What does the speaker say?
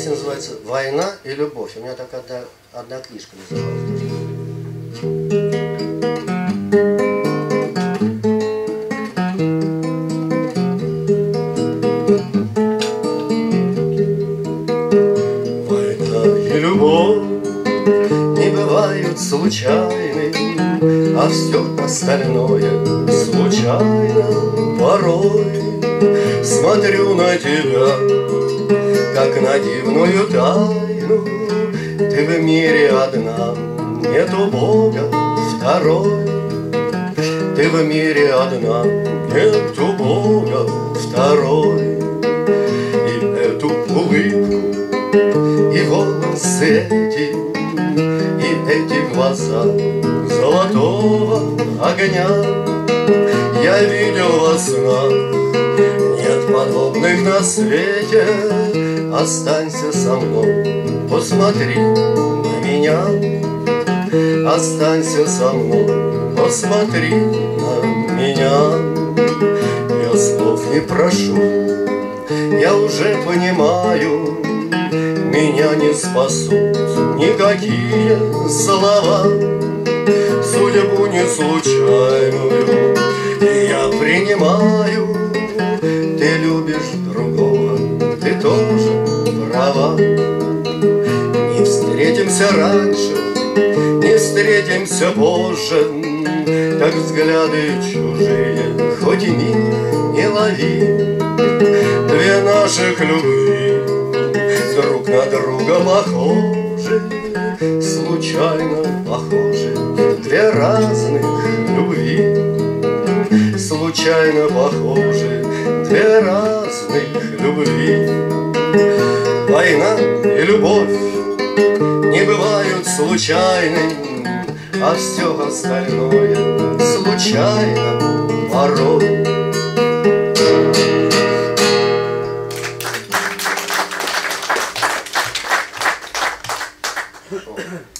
Песня называется «Война и любовь». У меня так одна, одна книжка называлась. Война и любовь не бывают случайны, А все остальное случайно порой. Смотрю на тебя, как на дивную тайну, Ты в мире одна, нету Бога второй. Ты в мире одна, нету Бога второй. И эту улыбку, и волосы эти, и эти глаза золотого огня Я видел во снах, нет подобных на свете Останься со мной, посмотри на меня. Останься со мной, посмотри на меня. Я слов не прошу, я уже понимаю Меня не спасут никакие слова. Судьбу не случайную я принимаю раньше, не встретимся позже Так взгляды чужие, хоть и миг не лови. Две наших любви друг на друга похожи Случайно похожи. Две разных любви Случайно похожи. Две разных любви. Война и любовь. Не бывают случайны А все остальное случайно порой О.